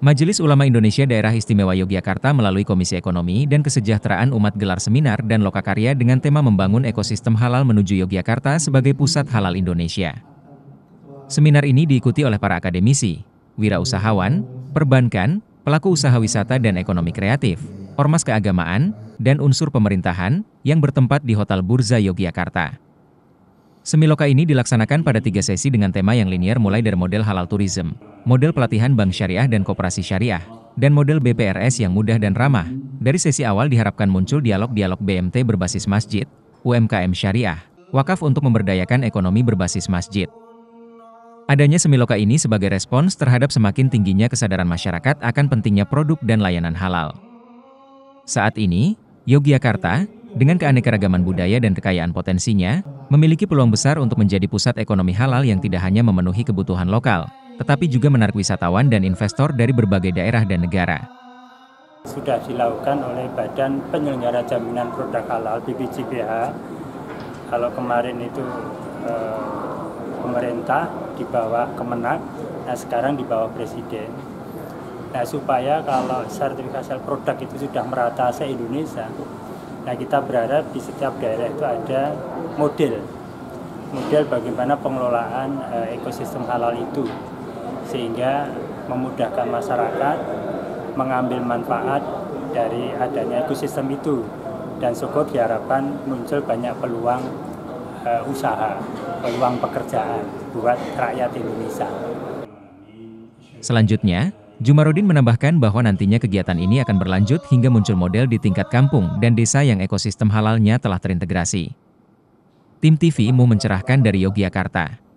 Majelis Ulama Indonesia Daerah Istimewa Yogyakarta melalui Komisi Ekonomi dan Kesejahteraan Umat gelar seminar dan lokakarya dengan tema membangun ekosistem halal menuju Yogyakarta sebagai pusat halal Indonesia. Seminar ini diikuti oleh para akademisi, wirausahawan, perbankan, pelaku usaha wisata dan ekonomi kreatif, ormas keagamaan, dan unsur pemerintahan yang bertempat di Hotel Burza Yogyakarta. Semiloka ini dilaksanakan pada tiga sesi dengan tema yang linier mulai dari model halal tourism, model pelatihan bank syariah dan koperasi syariah, dan model BPRS yang mudah dan ramah. Dari sesi awal diharapkan muncul dialog-dialog BMT berbasis masjid, UMKM syariah, wakaf untuk memberdayakan ekonomi berbasis masjid. Adanya semiloka ini sebagai respons terhadap semakin tingginya kesadaran masyarakat akan pentingnya produk dan layanan halal. Saat ini, Yogyakarta, dengan keanekaragaman budaya dan kekayaan potensinya, memiliki peluang besar untuk menjadi pusat ekonomi halal yang tidak hanya memenuhi kebutuhan lokal, tetapi juga menarik wisatawan dan investor dari berbagai daerah dan negara. Sudah dilakukan oleh Badan Penyelenggara Jaminan Produk Halal BPJPH. Kalau kemarin itu eh, pemerintah di bawah Kemenak, nah sekarang di bawah Presiden. Nah supaya kalau sertifikasi produk itu sudah merata se-Indonesia, nah kita berharap di setiap daerah itu ada model, model bagaimana pengelolaan uh, ekosistem halal itu, sehingga memudahkan masyarakat mengambil manfaat dari adanya ekosistem itu dan syukur diharapkan muncul banyak peluang uh, usaha, peluang pekerjaan buat rakyat Indonesia. Selanjutnya, Jumarudin menambahkan bahwa nantinya kegiatan ini akan berlanjut hingga muncul model di tingkat kampung dan desa yang ekosistem halalnya telah terintegrasi. Tim TV mau mencerahkan dari Yogyakarta.